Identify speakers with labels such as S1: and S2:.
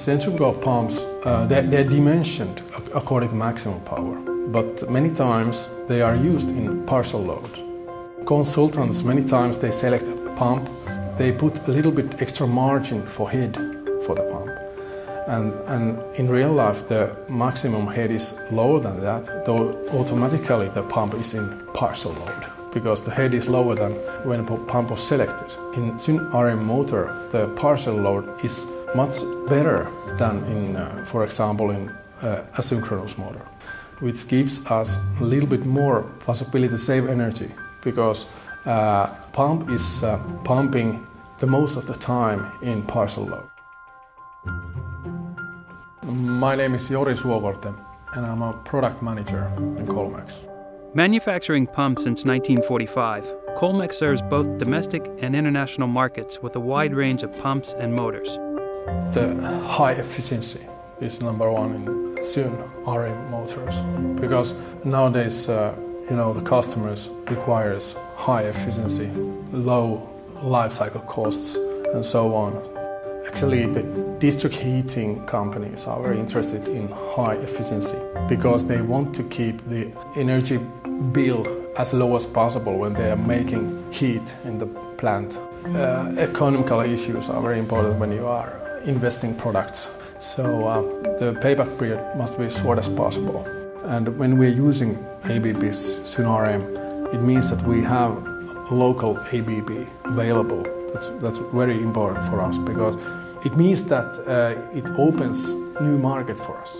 S1: Centrifugal pumps, uh, they're, they're dimensioned according to maximum power, but many times they are used in partial loads. Consultants, many times they select a pump, they put a little bit extra margin for head for the pump. And, and in real life, the maximum head is lower than that, though automatically the pump is in partial load because the head is lower than when the pump was selected. In RM motor, the partial load is much better than in, uh, for example, in uh, asynchronous motor, which gives us a little bit more possibility to save energy because uh, pump is uh, pumping the most of the time in partial load. My name is Jori Suokorte and I'm a product manager in Kolmeks.
S2: Manufacturing pumps since 1945, Kolmeks serves both domestic and international markets with a wide range of pumps and motors.
S1: The high efficiency is number one in soon RM motors because nowadays, uh, you know, the customers requires high efficiency, low life cycle costs, and so on. Actually, the district heating companies are very interested in high efficiency because they want to keep the energy bill as low as possible when they are making heat in the plant. Uh, economical issues are very important when you are investing products. So uh, the payback period must be short as possible. And when we're using ABB's SynRM, it means that we have local ABB available. That's, that's very important for us because it means that uh, it opens new market for us.